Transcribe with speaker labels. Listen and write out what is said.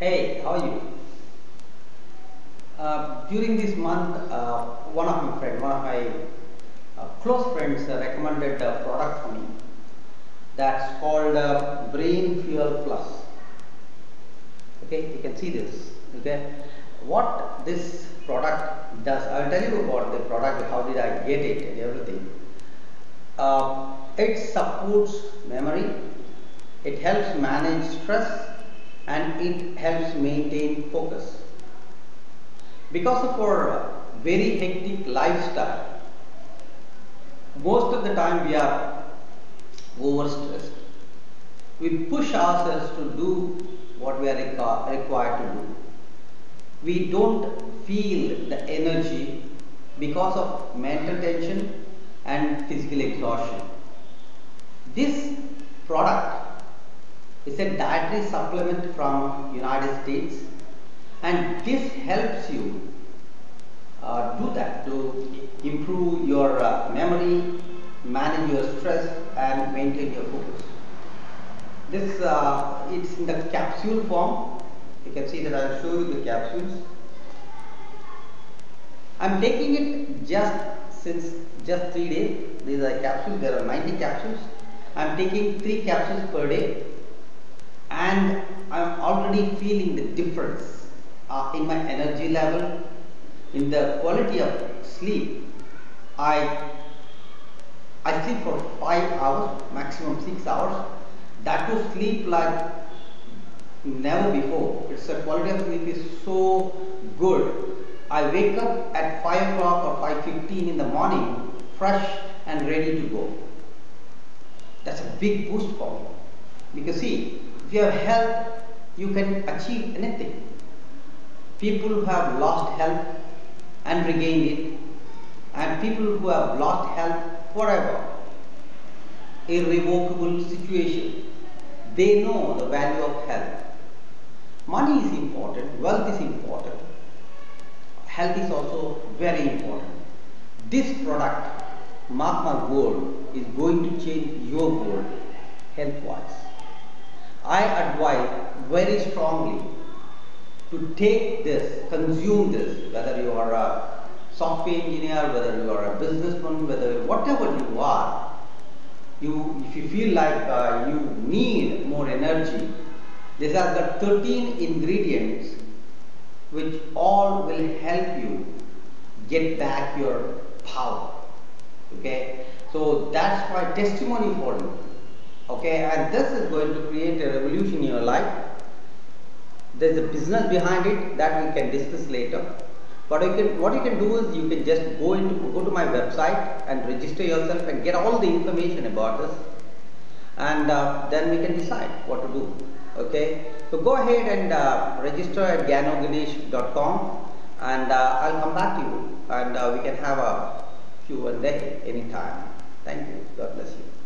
Speaker 1: Hey, how are you? Uh, during this month, uh, one of my friends, one of my uh, close friends, uh, recommended a product for me that's called uh, Brain Fuel Plus. Okay, you can see this. Okay, what this product does, I'll tell you about the product, how did I get it, and everything. Uh, it supports memory, it helps manage stress, and it helps maintain focus. Because of our very hectic lifestyle, most of the time we are overstressed. We push ourselves to do what we are requ- required to do. We don't feel the energy because of mental tension and physical exhaustion. This product it's a dietary supplement from United States and this helps you uh, do that to improve your uh, memory, manage your stress and maintain your focus. This uh, it's in the capsule form. You can see that I'll show you the capsules. I'm taking it just since just three days. These are capsules. There are 90 capsules. I'm taking three capsules per day and I'm already feeling the difference uh, in my energy level, in the quality of sleep. I I sleep for five hours, maximum six hours. That to sleep like never before. It's a quality of sleep is so good. I wake up at five o'clock or five fifteen in the morning, fresh and ready to go. That's a big boost for me. Because see, if you have health, you can achieve anything. People who have lost health and regained it, and people who have lost health forever, irrevocable situation, they know the value of health. Money is important, wealth is important, health is also very important. This product, mark my is going to change your world health wise. I advise very strongly to take this, consume this, whether you are a software engineer, whether you are a businessman, whether whatever you are, you if you feel like uh, you need more energy, these are the 13 ingredients which all will help you get back your power. Okay, so that's my testimony for you okay and this is going to create a revolution in your life. There's a business behind it that we can discuss later. But you can what you can do is you can just go into go to my website and register yourself and get all the information about this. And uh, then we can decide what to do. Okay? So go ahead and uh, register at ganoganesh.com and uh, I'll come back to you. And uh, we can have a Q&A anytime. Thank you. God bless you